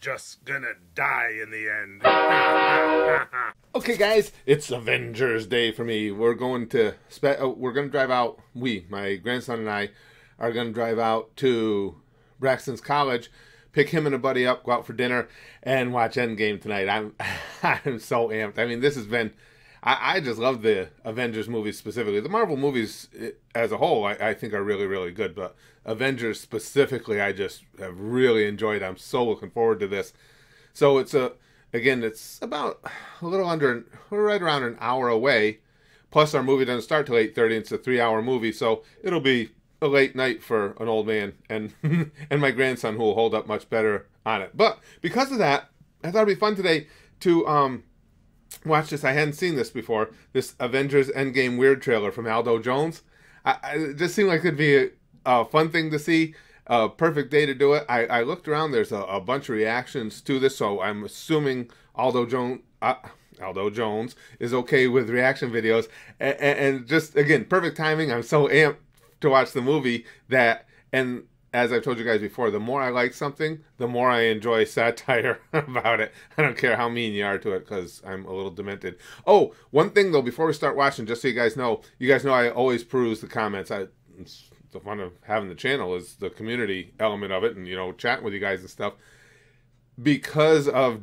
just gonna die in the end. okay, guys, it's Avengers Day for me. We're going to spe- oh, we're to drive out. We, my grandson and I, are to drive out to Braxton's college, pick him and a buddy up, go out for dinner, and watch Endgame tonight. I'm I'm so amped. I mean, this has been. I, I just love the Avengers movies specifically. The Marvel movies eh, as a whole, I, I think, are really, really good. But Avengers specifically, I just have really enjoyed. I'm so looking forward to this. So it's a again, it's about a little under, right around an hour away. Plus, our movie doesn't start till eight thirty. It's a three-hour movie, so it'll be a late night for an old man and and my grandson who will hold up much better on it. But because of that, I thought it'd be fun today to um watch this. I hadn't seen this before. This Avengers Endgame weird trailer from Aldo Jones. I, I it just seemed like it'd be a, a fun thing to see. A perfect day to do it. I, I looked around. There's a, a, bunch of reactions to this, so I'm assuming Aldo Jones. Uh, Aldo Jones is okay with reaction videos, and, and just again, perfect timing. I'm so amped to watch the movie that and as I've told you guys before, the more I like something, the more I enjoy satire about it. I don't care how mean you are to it because I'm a little demented. Oh, one thing though, before we start watching, just so you guys know, you guys know I always peruse the comments. I the fun of having the channel is the community element of it, and you know, chatting with you guys and stuff. Because of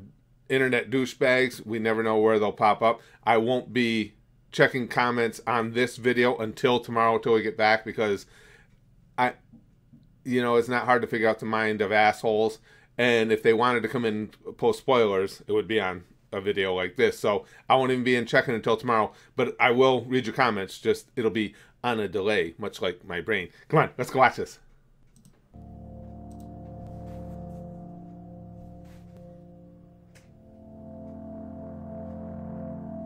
internet douchebags, we never know where they'll pop up. I won't be checking comments on this video until tomorrow, until we get back, because I you know, it's not hard to figure out the mind of assholes. And if they wanted to come in post spoilers, it would be on a video like this. So I won't even be in checking until tomorrow. But I will read your comments. Just it'll be on a delay, much like my brain. Come on, let's go watch this.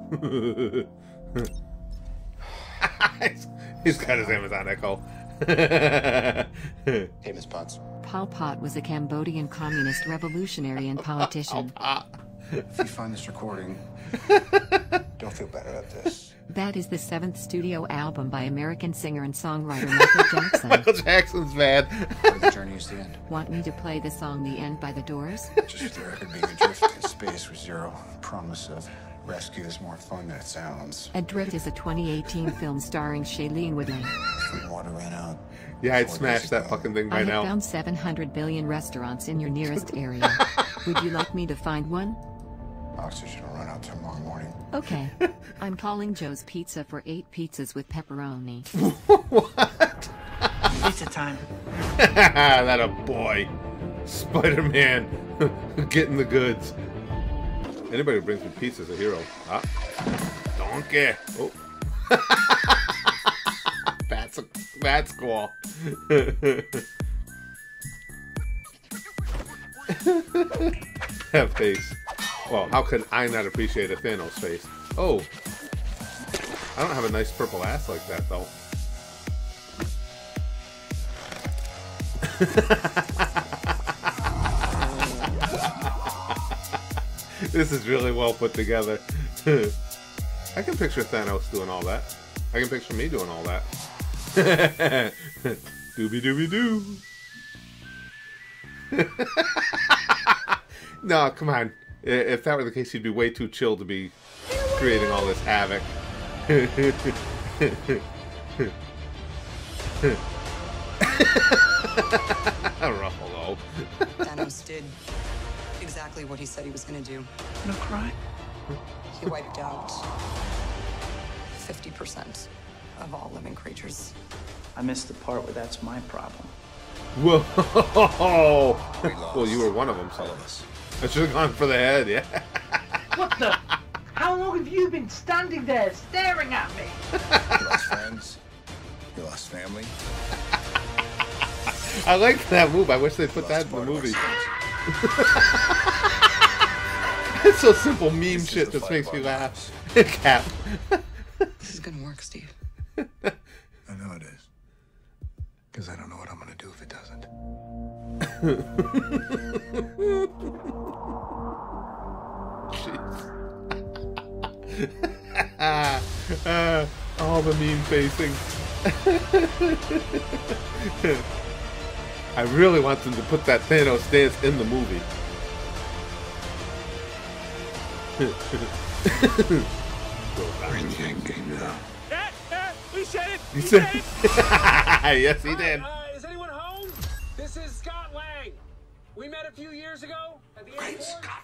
he's got his Amazon Echo. hey, Miss Potts. Pol Pot was a Cambodian communist revolutionary and politician. if you find this recording, don't feel better at this. That is the seventh studio album by American singer and songwriter Michael Jackson. Michael Jackson's bad. the journey is the end. Want me to play the song The End by The Doors? Just the record being adrift in space with zero promise of rescue is more fun than it sounds. Adrift is a 2018 film starring Shailene Woodley. Food water ran out. Yeah, I'd smash that fucking thing by I now. have found 700 billion restaurants in your nearest area. Would you like me to find one? Oxygen will run out tomorrow morning. Okay. I'm calling Joe's Pizza for eight pizzas with pepperoni. what? Pizza time. that a boy. Spider-Man getting the goods. Anybody who brings me pizza is a hero. Ah. Donkey. Oh. that's a that's cool. that face. Well, how could I not appreciate a Thanos face? Oh. I don't have a nice purple ass like that though. this is really well put together. I can picture Thanos doing all that. I can picture me doing all that. Dooby dooby doo. no, come on. If that were the case, he'd be way too chill to be creating all this havoc. Ruffalo. Thanos did exactly what he said he was going to do. No crime? He wiped out 50% of all living creatures. I missed the part where that's my problem. Whoa! well, you were one of them, so I should have gone for the head. Yeah. What the? How long have you been standing there staring at me? You lost friends. You lost family. I like that move. I wish they put that in the movie. it's so simple meme shit that makes me laugh. Cap. This is gonna work, Steve. I know it is. Because I don't know what I'm going to do if it doesn't. uh, all the meme facing. I really want them to put that Thanos dance in the movie. We're in the end game now. Eh, eh, we said it. He we said, said it. yes, he did. Uh, is anyone home? This is Scott Lang. We met a few years ago at the airport. Scott.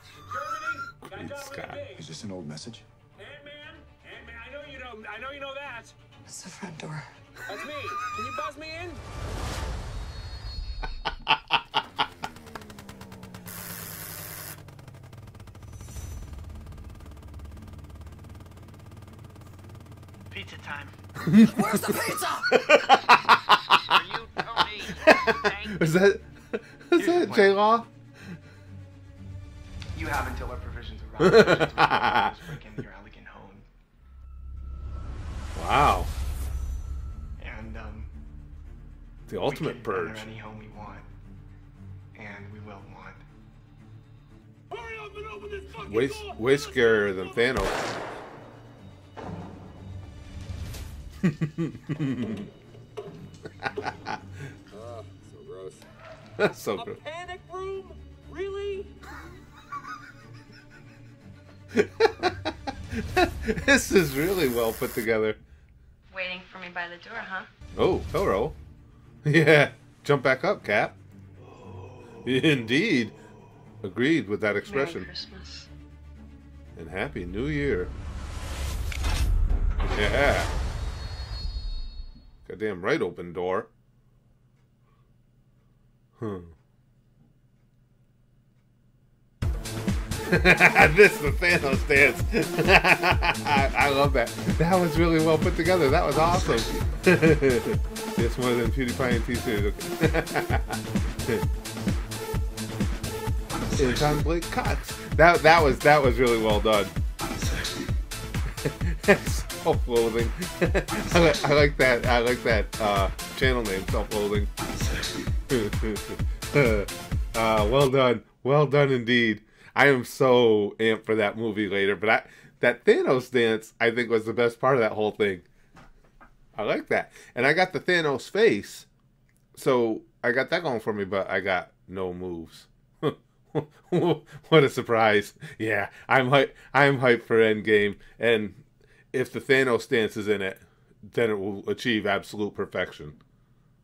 Germany. Great Scott. big. Is this an old message? Ant-Man. Ant-Man. I know you know. I know you know that. It's the front door. That's me. Can you buzz me in? Pizza time. Where's the pizza? Are you Tony? Is that is that J Law? You have until our provisions arrive. Provisions will break into your elegant home. Wow, And, um, the ultimate purge. any home we want. And we will want. Hurry up and open this fucking Way door. way scarier than Thanos. That's so A good. panic room? Really? this is really well put together. Waiting for me by the door, huh? Oh, hello. Yeah, jump back up, Cap. Indeed. Agreed with that Merry expression. Christmas. And Happy New Year. Yeah. Goddamn right open door. Hmm. this is the Thanos dance. I, I love that. That was really well put together. That was awesome. it's more than PewDiePie and T-Series. Okay. Anton Blake Cox. That that was that was really well done. Self-loathing. I, I like that. I like that uh, channel name. Self-loathing. uh, well done. Well done indeed. I am so amped for that movie later. But I, that Thanos dance, I think, was the best part of that whole thing. I like that, and I got the Thanos face, so I got that going for me. But I got no moves. what a surprise! Yeah, I'm hype. I'm hyped for Endgame, and if the Thanos dance is in it, then it will achieve absolute perfection.